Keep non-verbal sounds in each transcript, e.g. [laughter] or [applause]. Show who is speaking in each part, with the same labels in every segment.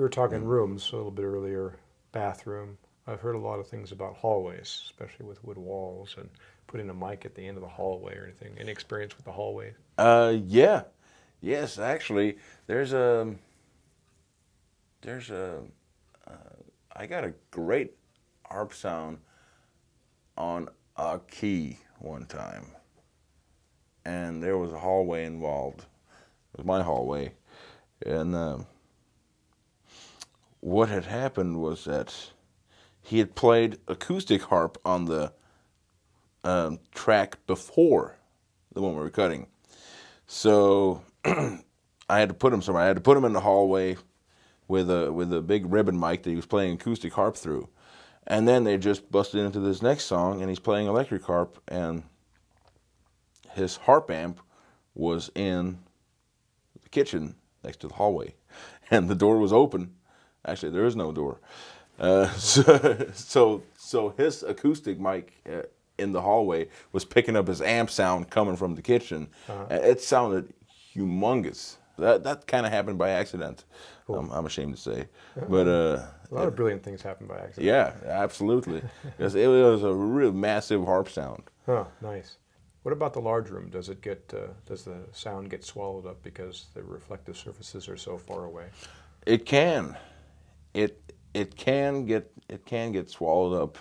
Speaker 1: We were talking rooms a little bit earlier, bathroom. I've heard a lot of things about hallways, especially with wood walls and putting a mic at the end of the hallway or anything. Any experience with the hallway?
Speaker 2: Uh, yeah, yes, actually, there's a there's a uh, I got a great harp sound on a key one time, and there was a hallway involved. It was my hallway, and um, what had happened was that he had played acoustic harp on the um, track before the one we were cutting. So [clears throat] I had to put him somewhere. I had to put him in the hallway with a with a big ribbon mic that he was playing acoustic harp through. And then they just busted into this next song and he's playing electric harp and his harp amp was in the kitchen next to the hallway. [laughs] And the door was open. Actually, there is no door. Uh, [laughs] so, so, so his acoustic mic uh, in the hallway was picking up his amp sound coming from the kitchen.
Speaker 1: Uh-huh.
Speaker 2: Uh, It sounded humongous. That that kind of happened by accident. I'm, I'm ashamed to say, but uh,
Speaker 1: A lot of brilliant things happen by accident.
Speaker 2: yeah, absolutely. [laughs] Because it was a real massive harp sound.
Speaker 1: Huh, nice. What about the large room? Does it get uh, does the sound get swallowed up because the reflective surfaces are so far away?
Speaker 2: It can, it it can get it can get swallowed up.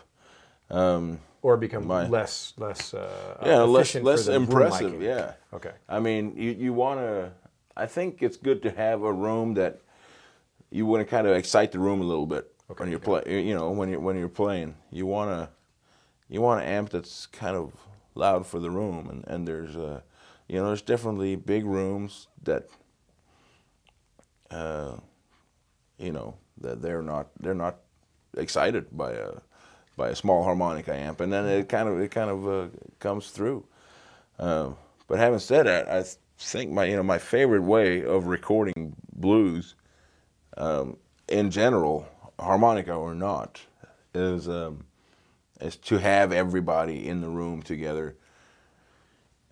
Speaker 2: Um,
Speaker 1: Or become
Speaker 2: My-
Speaker 1: less less uh,
Speaker 2: yeah, less less impressive. Yeah.
Speaker 1: Okay.
Speaker 2: I mean, you you want to. I think it's good to have a room that you want to kind of excite the room a little bit
Speaker 1: Okay,
Speaker 2: when you're
Speaker 1: got
Speaker 2: play. You know, when you're when you're playing, you want to you want an amp that's kind of loud for the room, and and there's uh, you know, there's definitely big rooms that. Uh, you know they're not they're not excited by a by a small harmonica amp, and then it kind of it kind of uh, comes through. Uh, but having said that, I think my you know my favorite way of recording blues, um, in general, harmonica or not, is um, is to have everybody in the room together.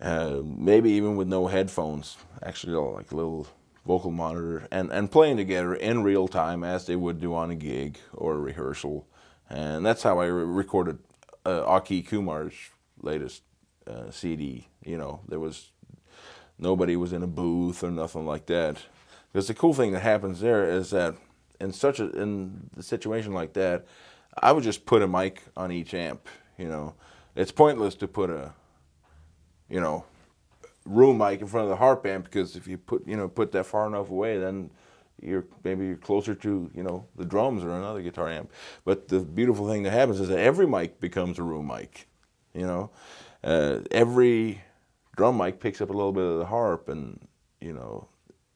Speaker 2: Uh, maybe even with no headphones, actually like a little vocal monitor, and, and playing together in real time as they would do on a gig or a rehearsal. And that's how I re- recorded uh, Aki Kumar's latest uh, CD. You know, there was nobody was in a booth or nothing like that. Because the cool thing that happens there is that in such a in the situation like that, I would just put a mic on each amp. You know, it's pointless to put a you know room mic in front of the harp amp because if you put you know put that far enough away, then you're maybe you're closer to you know the drums or another guitar amp. But the beautiful thing that happens is that every mic becomes a room mic. You know, uh, every drum mic picks up a little bit of the harp, and you know,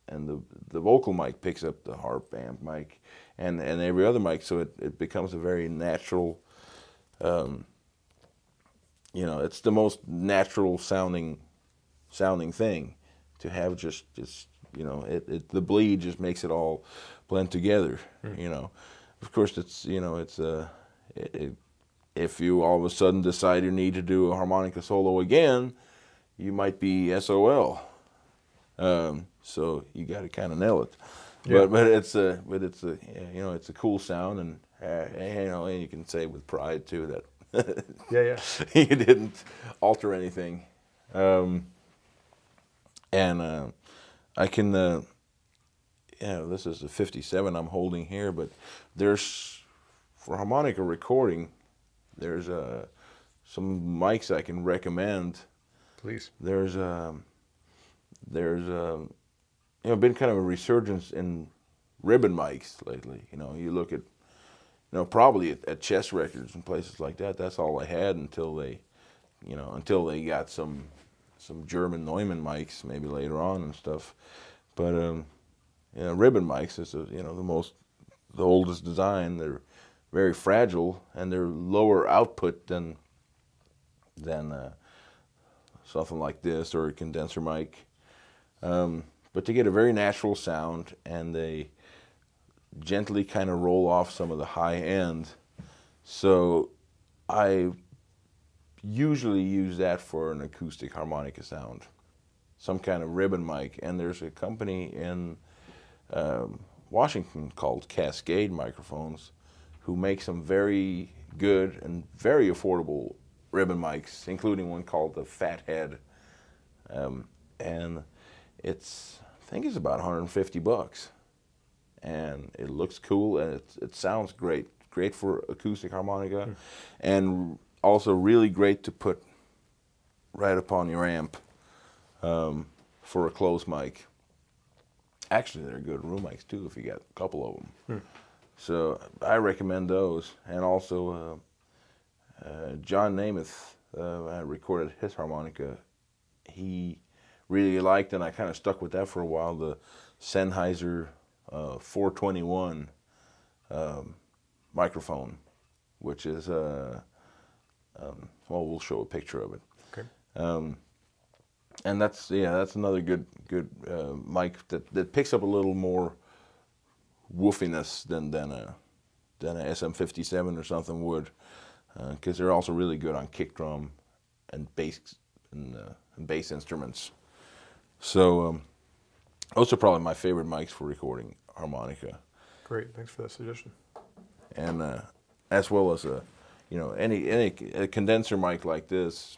Speaker 2: and the the vocal mic picks up the harp amp mic, and and every other mic. So it, it becomes a very natural. Um, you know, it's the most natural sounding sounding thing to have just just you know it, it the bleed just makes it all blend together you know of course it's you know it's uh it, it, if you all of a sudden decide you need to do a harmonica solo again you might be SOL um, so you got to kind of nail it
Speaker 1: Yeah.
Speaker 2: but but it's a but it's a you know it's a cool sound and uh, you know and you can say with pride too that
Speaker 1: Yeah, yeah. [laughs]
Speaker 2: he didn't alter anything. Um, and uh, I can, uh, yeah, this is a 57 I'm holding here, but there's, for harmonica recording, there's uh, some mics I can recommend.
Speaker 1: Please.
Speaker 2: There's, um, there's, um, you know, been kind of a resurgence in ribbon mics lately. You know, you look at, you know, probably at, at chess records and places like that. That's all they had until they, you know, until they got some, some German Neumann mics maybe later on and stuff. But um, you know, ribbon mics is a, you know the most, the oldest design. They're very fragile and they're lower output than, than uh, something like this or a condenser mic. Um, but to get a very natural sound and they gently kind of roll off some of the high end. So I usually use that for an acoustic harmonica sound, some kind of ribbon mic. And there's a company in um, Washington called Cascade Microphones, who make some very good and very affordable ribbon mics, including one called the Fathead, um, and it's I think it's about 150 bucks, and it looks cool and it it sounds great, great for acoustic harmonica,
Speaker 1: Hmm.
Speaker 2: and also really great to put right upon your amp um, for a close mic. Actually, they're good room mics too if you got a couple of them. So I recommend those, and also uh, uh, John Nemeth. Uh, I recorded his harmonica. He really liked, and I kind of stuck with that for a while. The Sennheiser uh, 421 um, microphone, which is uh, um, well, we'll show a picture of it.
Speaker 1: Okay.
Speaker 2: Um, and that's yeah, that's another good good uh, mic that, that picks up a little more woofiness than than a than a SM57 or something would, because they're also really good on kick drum and bass and, uh, and bass instruments. So um, those are probably my favorite mics for recording harmonica,
Speaker 1: Great. Thanks for that suggestion.
Speaker 2: and uh, as well as a you know any any a condenser mic like this,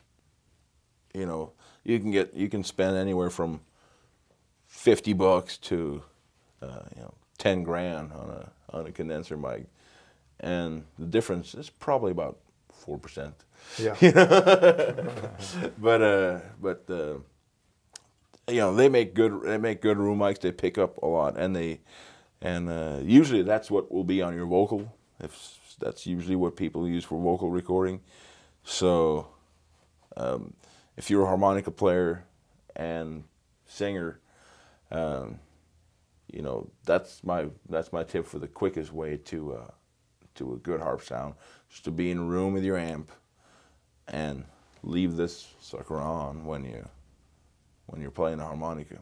Speaker 2: you know you can get you can spend anywhere from fifty bucks to uh, you know ten grand on a on a condenser mic, and the difference is probably about four percent.
Speaker 1: Yeah. [laughs] [laughs]
Speaker 2: But uh, but uh, you know they make good they make good room mics. They pick up a lot, and they and uh, usually that's what will be on your vocal. If that's usually what people use for vocal recording. So um, if you're a harmonica player and singer, um, you know that's my that's my tip for the quickest way to uh, to a good harp sound, just to be in a room with your amp and leave this sucker on when you when you're playing a harmonica.